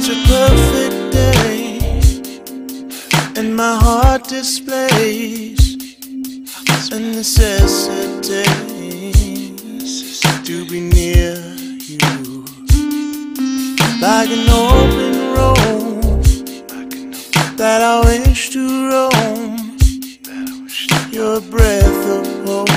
It's a perfect day, and my heart displays a necessity to be near you, like an open road that I wish to roam. Your breath of hope,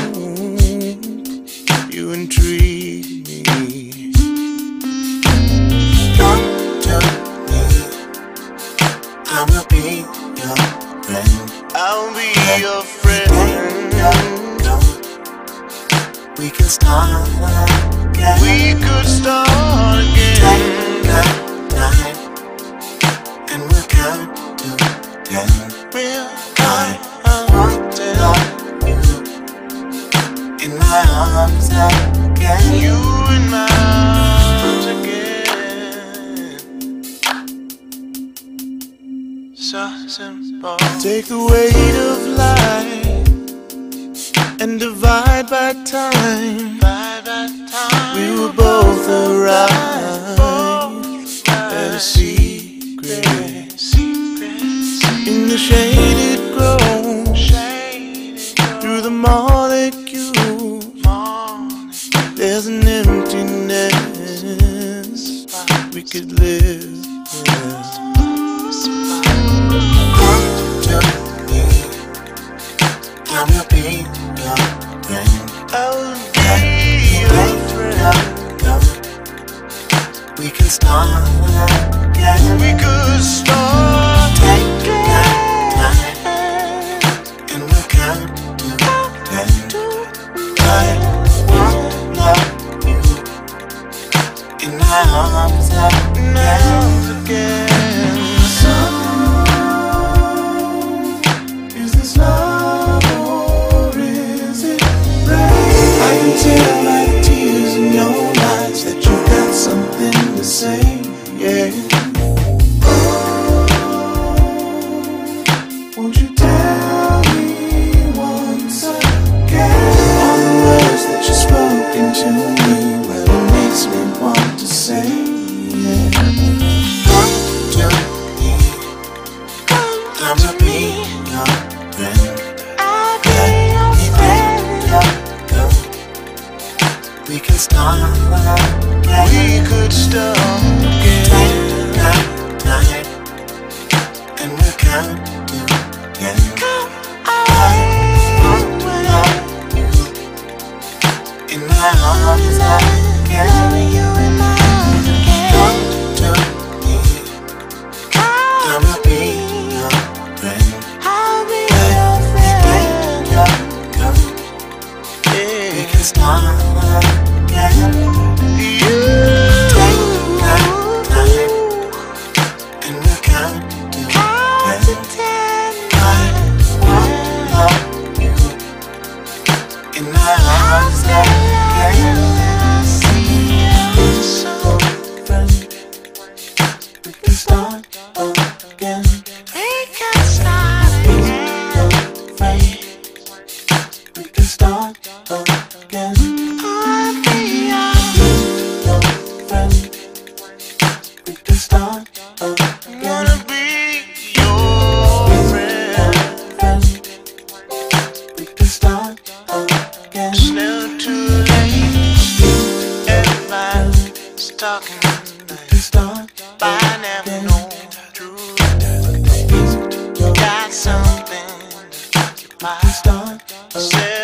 in my arms again. you in my arms again. So simple. Take the weight of life and divide by time. We were both arrived at a secret in the shaded your friend. We can start my arms again. We could night, and we'll count. I in my arms again. Come we can start again. We can start again. Your friend, we can start again. Wanna be your friend. Friend, we can start again. It's never too late. Everybody's talking We can start But to occupy start